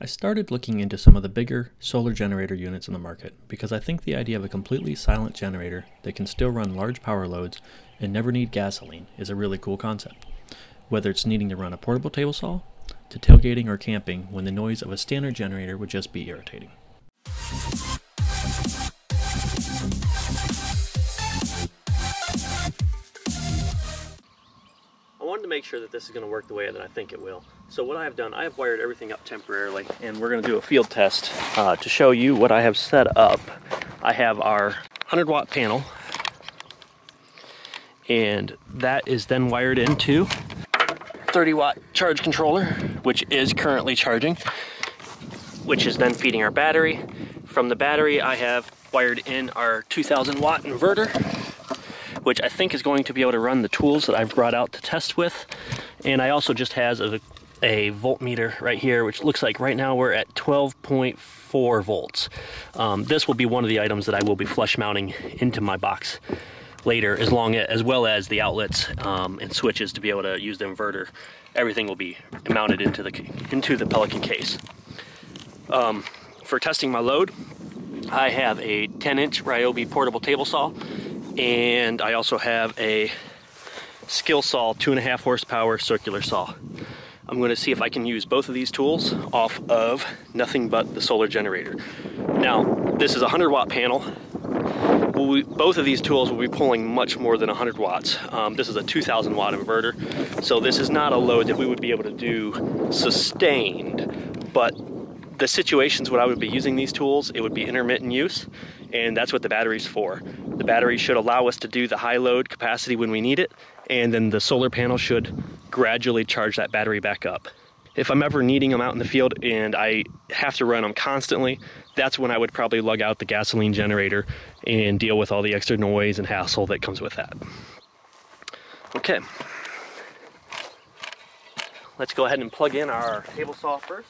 I started looking into some of the bigger solar generator units in the market because I think the idea of a completely silent generator that can still run large power loads and never need gasoline is a really cool concept. Whether it's needing to run a portable table saw, to tailgating or camping when the noise of a standard generator would just be irritating. To make sure that this is going to work the way that I think it will. So what I have done, I have wired everything up temporarily, and we're going to do a field test uh, to show you what I have set up. I have our 100 watt panel, and that is then wired into 30 watt charge controller, which is currently charging, which is then feeding our battery. From the battery, I have wired in our 2000 watt inverter, which I think is going to be able to run the tools that I've brought out to test with. And I also just has a, a voltmeter right here, which looks like right now we're at 12.4 volts. Um, this will be one of the items that I will be flush mounting into my box later, as long as, as well as the outlets um, and switches to be able to use the inverter. Everything will be mounted into the into the Pelican case. Um, for testing my load, I have a 10 inch Ryobi portable table saw and I also have a skill saw, two and a half horsepower circular saw. I'm going to see if I can use both of these tools off of nothing but the solar generator. Now, this is a 100 watt panel. We, both of these tools will be pulling much more than 100 watts. Um, this is a 2000 watt inverter, so this is not a load that we would be able to do sustained, but the situations when I would be using these tools, it would be intermittent use, and that's what the battery's for. The battery should allow us to do the high load capacity when we need it, and then the solar panel should gradually charge that battery back up. If I'm ever needing them out in the field and I have to run them constantly, that's when I would probably lug out the gasoline generator and deal with all the extra noise and hassle that comes with that. Okay, let's go ahead and plug in our table saw first.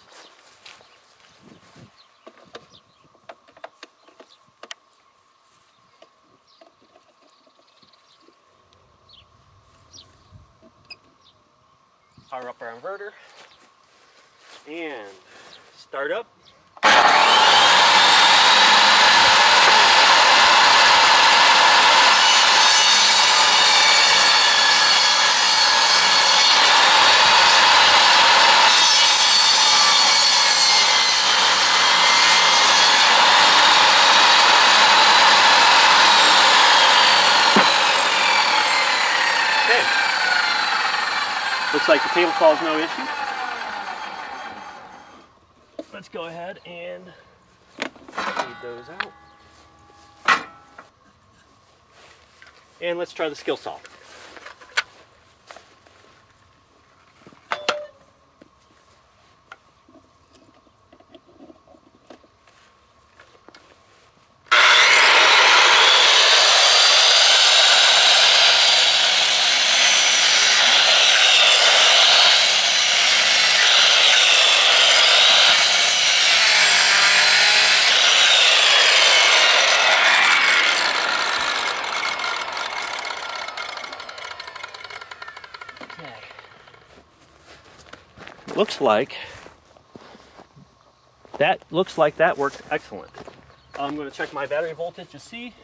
Power up our inverter and start up Looks like the table saw is no issue. Let's go ahead and feed those out. And let's try the Skilsaw. Looks like that looks like that worked excellent. I'm going to check my battery voltage to see,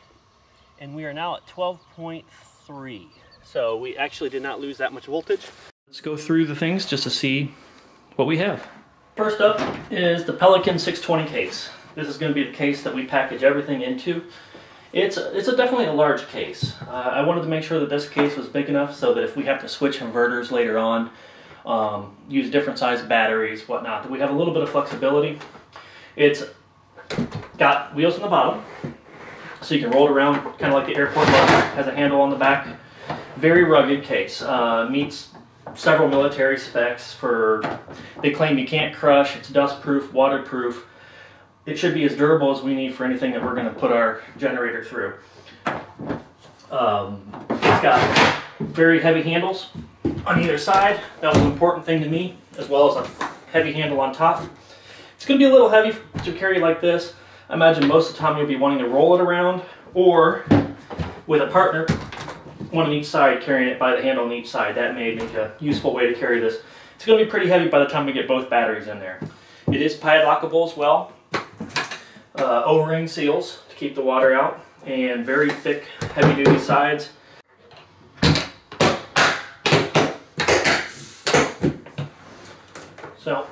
and we are now at 12.3. So we actually did not lose that much voltage. Let's go through the things just to see what we have. First up is the Pelican 620 case. This is going to be the case that we package everything into. It's it's a definitely a large case. Uh, I wanted to make sure that this case was big enough so that if we have to switch inverters later on, um, use different size batteries, whatnot. That we have a little bit of flexibility. It's got wheels on the bottom, so you can roll it around kind of like the airport bus. Has a handle on the back. Very rugged case. Uh, meets several military specs for, they claim you can't crush, it's dust proof, waterproof. It should be as durable as we need for anything that we're going to put our generator through. Um, it's got very heavy handles, on either side. That was an important thing to me, as well as a heavy handle on top. It's going to be a little heavy to carry like this. I imagine most of the time you'll be wanting to roll it around or with a partner, one on each side, carrying it by the handle on each side. That may make a useful way to carry this. It's going to be pretty heavy by the time we get both batteries in there. It is padlockable as well. Uh, O-ring seals to keep the water out and very thick heavy duty sides. So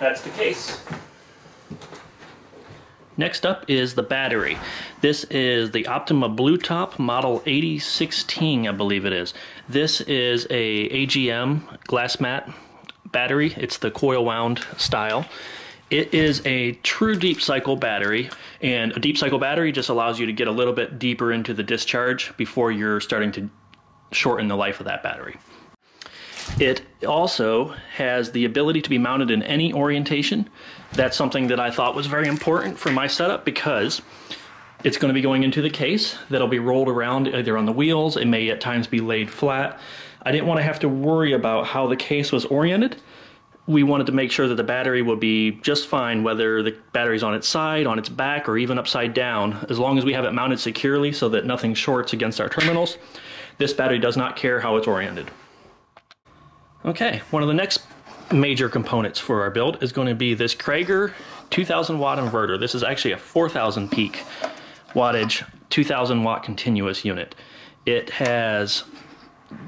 that's the case. Next up is the battery. This is the Optima Bluetop model 8016, I believe it is. This is a AGM glass mat battery. It's the coil wound style. It is a true deep cycle battery, and a deep cycle battery just allows you to get a little bit deeper into the discharge before you're starting to shorten the life of that battery. It also has the ability to be mounted in any orientation. That's something that I thought was very important for my setup because it's going to be going into the case that'll be rolled around either on the wheels. It may at times be laid flat. I didn't want to have to worry about how the case was oriented. We wanted to make sure that the battery would be just fine whether the battery's on its side, on its back, or even upside down, as long as we have it mounted securely so that nothing shorts against our terminals. This battery does not care how it's oriented. Okay, one of the next major components for our build is going to be this Krieger 2000 watt inverter. This is actually a 4000 peak wattage 2000 watt continuous unit. It has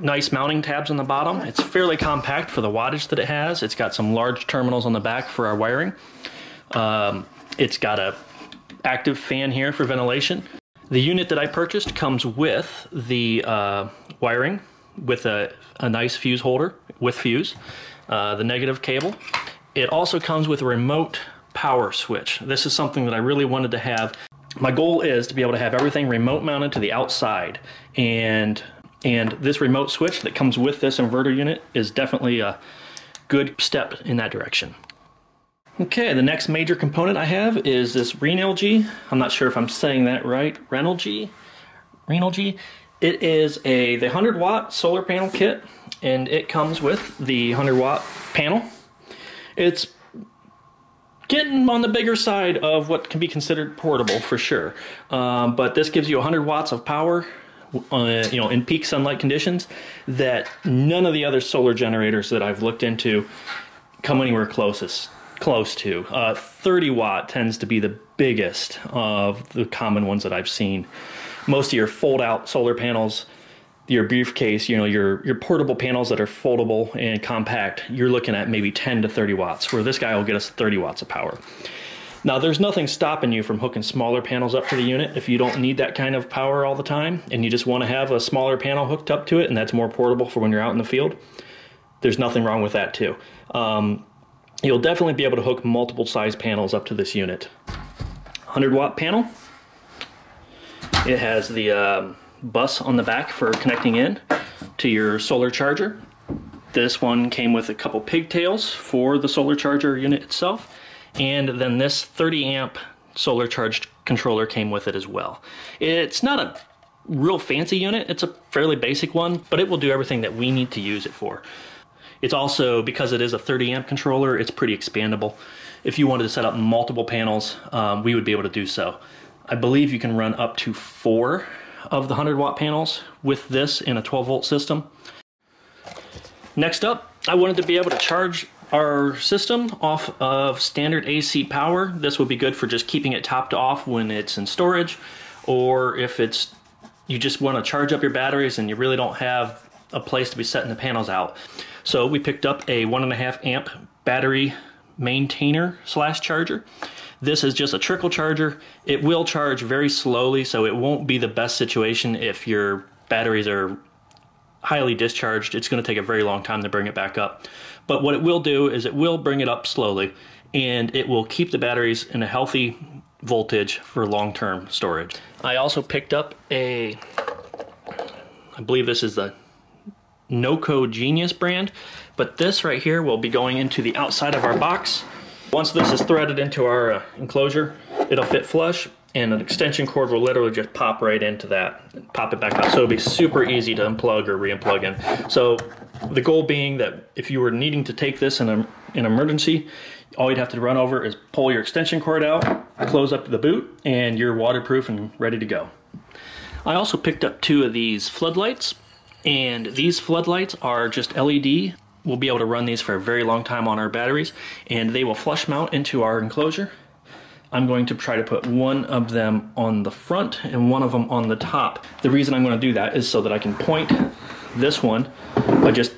nice mounting tabs on the bottom. It's fairly compact for the wattage that it has. It's got some large terminals on the back for our wiring. Um, it's got a active fan here for ventilation. The unit that I purchased comes with the uh, wiring with a, a nice fuse holder with fuse, uh, the negative cable. It also comes with a remote power switch. This is something that I really wanted to have. My goal is to be able to have everything remote mounted to the outside and and this remote switch that comes with this inverter unit is definitely a good step in that direction. Okay, the next major component I have is this Renalg. I'm not sure if I'm saying that right. Renalg? Renalg? It is a the 100 watt solar panel kit, and it comes with the 100 watt panel. It's getting on the bigger side of what can be considered portable for sure, um, but this gives you 100 watts of power. Uh, you know, in peak sunlight conditions, that none of the other solar generators that I've looked into come anywhere closest close to. Uh, 30 watt tends to be the biggest of the common ones that I've seen most of your fold out solar panels, your briefcase, you know, your your portable panels that are foldable and compact, you're looking at maybe 10 to 30 watts, where this guy will get us 30 watts of power. Now, there's nothing stopping you from hooking smaller panels up to the unit if you don't need that kind of power all the time and you just want to have a smaller panel hooked up to it and that's more portable for when you're out in the field. There's nothing wrong with that too. Um, you'll definitely be able to hook multiple size panels up to this unit. 100 watt panel, it has the um, bus on the back for connecting in to your solar charger. This one came with a couple pigtails for the solar charger unit itself. And then this 30 amp solar charged controller came with it as well. It's not a real fancy unit, it's a fairly basic one, but it will do everything that we need to use it for. It's also, because it is a 30 amp controller, it's pretty expandable. If you wanted to set up multiple panels, um, we would be able to do so. I believe you can run up to four of the 100 watt panels with this in a 12 volt system. Next up, I wanted to be able to charge our system off of standard AC power. This would be good for just keeping it topped off when it's in storage, or if it's you just want to charge up your batteries and you really don't have a place to be setting the panels out. So we picked up a one and a half amp battery maintainer slash charger. This is just a trickle charger. It will charge very slowly, so it won't be the best situation if your batteries are highly discharged. It's going to take a very long time to bring it back up. But what it will do is it will bring it up slowly, and it will keep the batteries in a healthy voltage for long-term storage. I also picked up a, I believe this is the Noco Genius brand, but this right here will be going into the outside of our box. Once this is threaded into our uh, enclosure, it'll fit flush and an extension cord will literally just pop right into that, pop it back out. So it'll be super easy to unplug or re-unplug in. So the goal being that if you were needing to take this in an emergency, all you'd have to run over is pull your extension cord out, close up the boot, and you're waterproof and ready to go. I also picked up two of these floodlights, and these floodlights are just LED we'll be able to run these for a very long time on our batteries and they will flush mount into our enclosure. I'm going to try to put one of them on the front and one of them on the top. The reason I'm going to do that is so that I can point this one by just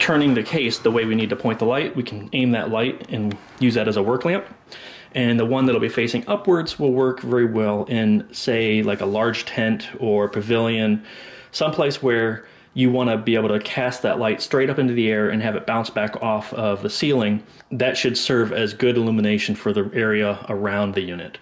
turning the case the way we need to point the light. We can aim that light and use that as a work lamp. And the one that'll be facing upwards will work very well in, say, like a large tent or pavilion, someplace where you want to be able to cast that light straight up into the air and have it bounce back off of the ceiling. That should serve as good illumination for the area around the unit.